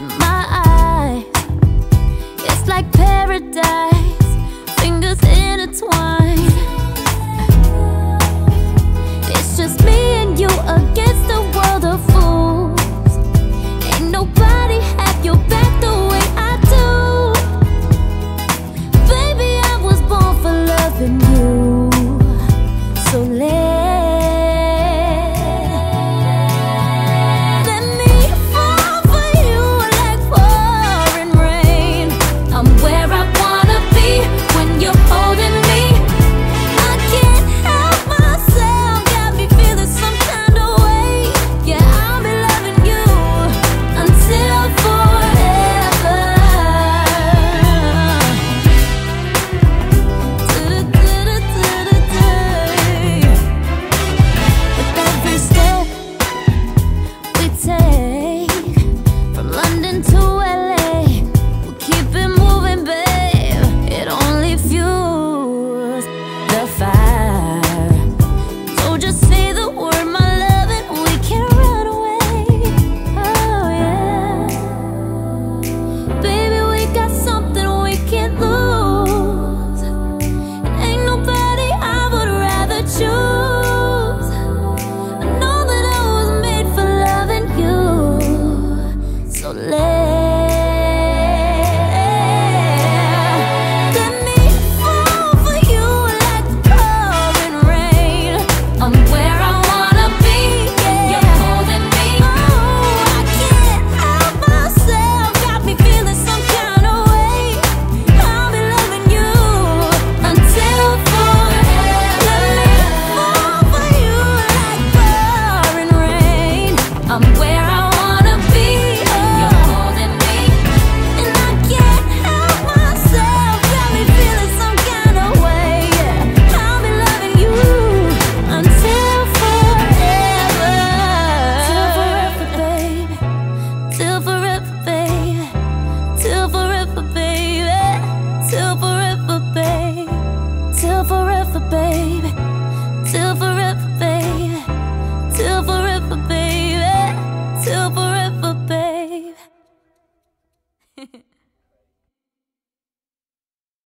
de.